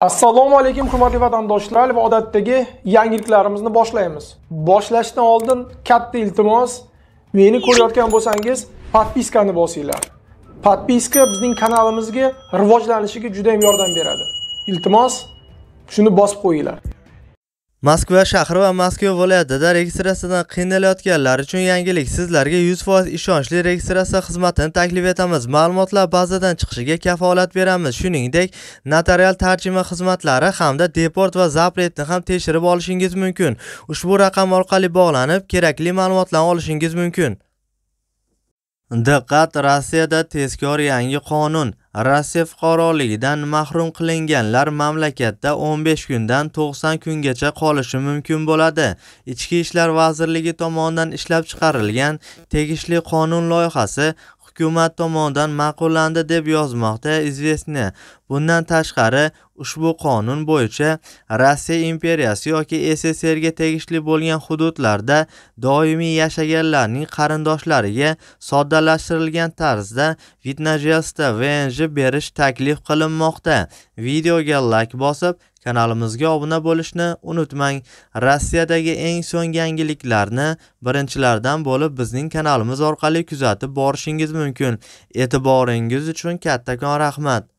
assalomu alaykum hurmatli vatandoshlar va odatdagi yangiliklarimizni boshlaymiz. Boshlashdan oldin katta iltimos meni ko'rayotgan bo'lsangiz podpiskani bosinglar. Podpiska bizning kanalimizga rivojlanishiga juda ham yordam beradi. Iltimos shuni bosib qo'yinglar. Moskva shahri va Moskva viloyatida registratsiyadan qiynalayotganlar uchun yangilik. Sizlarga 100% ishonchli registratsiya xizmatini taklif etamiz. Ma'lumotlar bazadan chiqishiga kafolat beramiz. Shuningdek, notarial tarjima xizmatlari hamda deport va zapretni ham tekshirib olishingiz mumkin. Ushbu raqam orqali bog'lanib, kerakli ma'lumotlarni olishingiz mumkin. Diqqat! Rossiyada tezkor yangi qonun. Rossiya fuqaroligidan mahrum qilinganlar mamlakatda 15 kundan 90 kungacha qolishi mumkin bo'ladi. Ichki ishlar vazirligi tomonidan ishlab chiqarilgan tegishli qonun loyihasi hukumat tomonidan ma'qullandi deb yozmoqda Izvestni. Bundan tashqari, ushbu qonun bo'yicha Rossiya imperiyasi yoki SSRga tegishli bo'lgan hududlarda doimiy yashaganlarning qarindoshlariga soddalashtirilgan tarzda Vitnajelsta VNJ berish taklif qilinmoqda. Videoga like bosib, kanalimizga obuna bo'lishni unutmang. Rossiyadagi eng so'nggi yangiliklarni birinchilardan bo'lib bizning kanalimiz orqali kuzatib borishingiz mumkin. E'tiboringiz uchun kattakon rahmat.